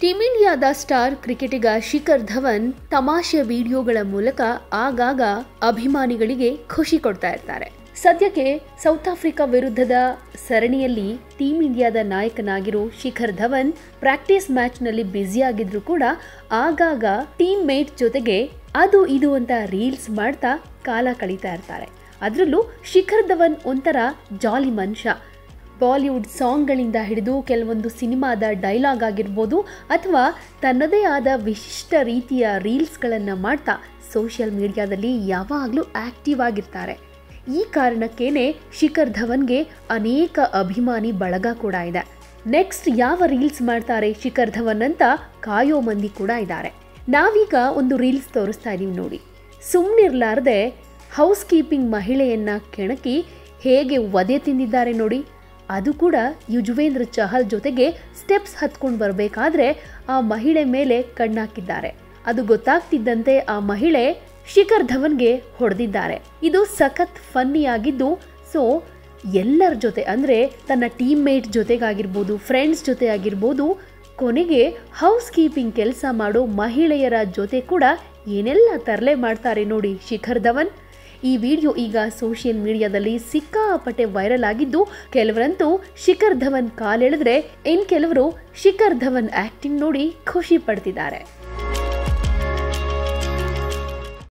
Team ಇಂಡಿಯಾದ star ಕ್ರಿಕೆಟಿಗ ಶಿಖರ್ ಧವನ್ ತಮಾಷೆ ವಿಡಿಯೋಗಳ ಮೂಲಕ ಆಗಾಗ ಅಭಿಮಾನಿಗಳಿಗೆ ಖುಷಿ ಕೊಡ್ತಾ ಇರ್ತಾರೆ. ಸದ್ಯಕ್ಕೆ ಸೌತ್ ಆಫ್ರಿಕಾ ವಿರುದ್ಧದ ಸರಣಿಯಲ್ಲಿ ಟೀಮ್ ಇಂಡಿಯಾದ ನಾಯಕನಾಗಿರೋ ಶಿಖರ್ ಧವನ್ ಪ್ರಾಕ್ಟೀಸ್ ಮ್ಯಾಚ್ನಲ್ಲಿ ಬ್ಯುಸಿಯಾಗಿದ್ರು ಕೂಡ ಆಗಾಗ ಟೀಮ್ ಮೇಟ್ ಜೊತೆಗೆ ಅದು ಇದು ಅಂತ ರೀಲ್ಸ್ ಮಾಡ್ತಾ ಕಾಲ ಕಳೀತಾ ಇರ್ತಾರೆ. ಅದರಲ್ಲೂ ಶಿಖರ್ ಧವನ್ ಒಂಥರ ಜಾಲಿ ಮನುಷ್ಯ. ಬಾಲಿವುಡ್ ಸಾಂಗ್ಗಳಿಂದ ಹಿಡಿದು ಕೆಲವೊಂದು ಸಿನಿಮಾದ ಡೈಲಾಗ್ ಆಗಿರ್ಬೋದು ಅಥವಾ ತನ್ನದೇ ಆದ ವಿಶಿಷ್ಟ ರೀತಿಯ ರೀಲ್ಸ್ಗಳನ್ನು ಮಾಡ್ತಾ ಸೋಷಿಯಲ್ ಮೀಡಿಯಾದಲ್ಲಿ ಯಾವಾಗಲೂ ಆಕ್ಟಿವ್ ಆಗಿರ್ತಾರೆ. ಈ ಕಾರಣಕ್ಕೇನೆ ಶಿಖರ್ ಧವನ್ಗೆ ಅನೇಕ ಅಭಿಮಾನಿ ಬಳಗ ಕೂಡ ಇದೆ. ನೆಕ್ಸ್ಟ್ ಯಾವ ರೀಲ್ಸ್ ಮಾಡ್ತಾರೆ ಶಿಖರ್ ಧವನ್ ಅಂತ ಕಾಯೋ ಮಂದಿ ಕೂಡ ಇದ್ದಾರೆ. ನಾವೀಗ ಒಂದು ರೀಲ್ಸ್ ತೋರಿಸ್ತಾ ಇದ್ದೀವಿ ನೋಡಿ. ಸುಮ್ಮನಿರ್ಲಾರ್ದೆ ಹೌಸ್ ಕೀಪಿಂಗ್ ಮಹಿಳೆಯನ್ನ ಕೆಣಕಿ ಹೇಗೆ ಒದೆ ತಿಂದಿದ್ದಾರೆ ನೋಡಿ. ಅದು ಕೂಡ ಯುಜ್ವೇಂದ್ರ ಚಹಲ್ ಜೊತೆಗೆ ಸ್ಟೆಪ್ಸ್ ಹತ್ಕೊಂಡು ಬರಬೇಕಾದ್ರೆ ಆ ಮಹಿಳೆ ಮೇಲೆ ಕಣ್ಣಾಕಿದ್ದಾರೆ. ಅದು ಗೊತ್ತಾಗ್ತಿದ್ದಂತೆ ಆ ಮಹಿಳೆ ಶಿಖರ್ ಧವನ್ಗೆ ಹೊಡೆದಿದ್ದಾರೆ. ಇದು ಸಖತ್ ಫನ್ನಿ ಆಗಿದ್ದು, ಸೊ, ಎಲ್ಲರ ಜೊತೆ ಅಂದರೆ ತನ್ನ ಟೀಮ್ ಮೇಟ್ ಜೊತೆಗಾಗಿರ್ಬೋದು, ಫ್ರೆಂಡ್ಸ್ ಜೊತೆ ಆಗಿರ್ಬೋದು ಕೊನೆಗೆ ಹೌಸ್ ಕೀಪಿಂಗ್ ಕೆಲಸ ಮಾಡೋ ಮಹಿಳೆಯರ ಜೊತೆ ಕೂಡ ಏನೆಲ್ಲ ತರಲೆ ಮಾಡ್ತಾರೆ ನೋಡಿ ಶಿಖರ್ ಧವನ್. ಈ ವಿಡಿಯೋ ಈಗ ಸೋಷಿಯಲ್ ಮೀಡಿಯಾದಲ್ಲಿ ಸಿಕ್ಕಾಪಟ್ಟೆ ವೈರಲ್ ಆಗಿದ್ದು, ಕೆಲವರಂತೂ ಶಿಖರ್ ಧವನ್ ಕಾಲೆಳೆದ್ರೆ ಇನ್ ಕೆಲವರು ಶಿಖರ್ ಧವನ್ ಆಕ್ಟಿಂಗ್ ನೋಡಿ ಖುಷಿ ಪಡ್ತಿದ್ದಾರೆ.